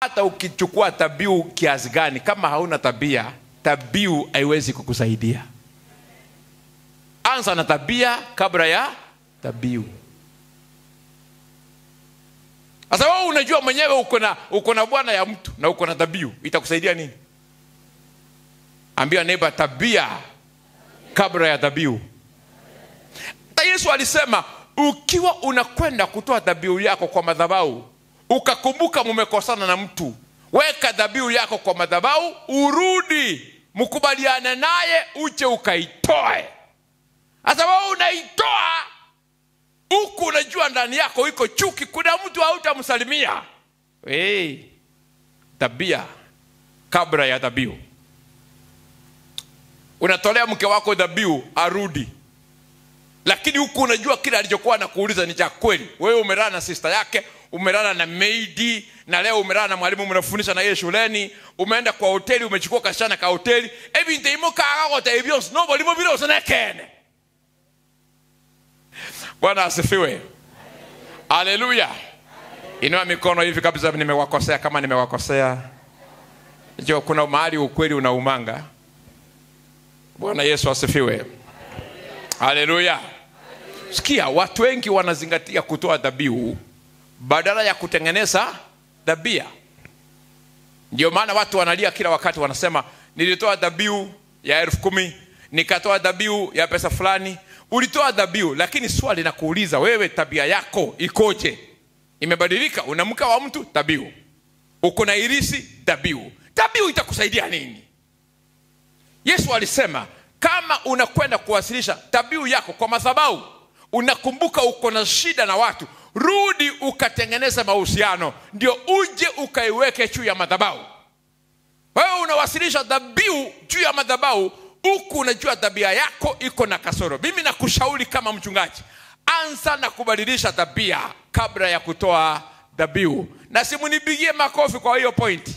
hata ukichukua tabiu kiasi gani kama hauna tabia tabiu haiwezi kukusaidia. Anza na tabia kabla ya tabiu. Sasa wewe unajua mwenyewe uko na uko na bwana ya mtu na uko na tabiu itakusaidia nini? Ambia neighbor tabia kabla ya tabiu. hata yesu alisema ukiwa unakwenda kutoa tabiu yako kwa madhabahu ukakumbuka mumekosana na mtu. Weka dhabihu yako kwa madhabahu urudi. Mkubaliane naye uje ukaitoe. Hasa wewe unaitoa huku unajua ndani yako iko chuki kuna mtu hautamsalimia. Hey, tabia kabla ya dhabihu. Unatolea mke wako dhabihu arudi lakini huku unajua kile alichokuwa anakuuliza ni cha kweli. Wewe umelala na sista yake umelala na meidi na leo umelala na mwalimu mnafundisha na yeye shuleni umeenda kwa hoteli umechukua kashana ka hoteli. Ebintu bwana asifiwe. Haleluya inua mikono hivi kabisa nimewakosea kama nimewakosea. Jo kuna mahali ukweli unaumanga. Bwana yesu asifiwe. Haleluya sikia watu wengi wanazingatia kutoa dhabihu badala ya kutengeneza dhabia. Ndio maana watu wanalia kila wakati wanasema nilitoa dhabihu ya elfu kumi nikatoa dhabihu ya pesa fulani. Ulitoa dhabihu lakini swali na kuuliza wewe tabia yako ikoje? Imebadilika una mke wa mtu dhabihu. Uko na irisi dhabihu. Dhabihu itakusaidia nini? Yesu alisema kama unakwenda kuwasilisha dhabihu yako kwa madhabahu unakumbuka uko na shida na watu rudi ukatengeneza mahusiano ndio uje ukaiweke juu ya madhabahu. Wewe unawasilisha dhabihu juu ya madhabahu huku unajua tabia yako iko na kasoro. Mimi nakushauri kama mchungaji anza na kubadilisha tabia kabla ya kutoa dhabihu. Na simunipigie makofi kwa hiyo point